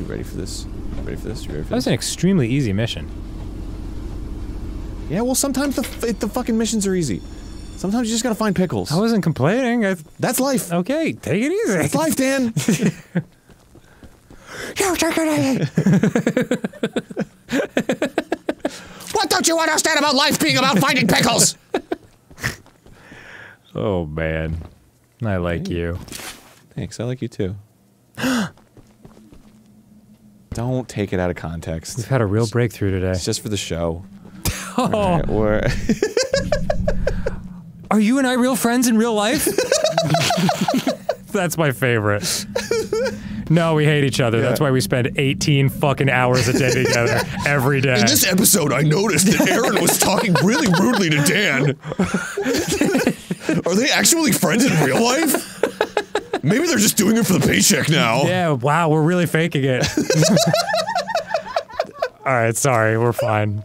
You ready for this? You ready for this? You ready for That was an extremely easy mission. Yeah, well, sometimes the f- the fucking missions are easy. Sometimes you just gotta find pickles. I wasn't complaining. I, That's life. okay, take it easy. That's life, Dan. You take it easy. what don't you understand about life being about finding pickles? Oh man, I like you. Thanks. I like you too. Don't take it out of context. We've had a real breakthrough today. It's just for the show. Oh, Alright, Or are you and I real friends in real life? That's my favorite. No, we hate each other. That's why we spend 18 fucking hours a day together every day. In this episode, I noticed that Arin was talking really rudely to Dan. Are they actually friends in real life? Maybe they're just doing it for the paycheck now. yeah, wow, we're really faking it. All right, sorry, we're fine.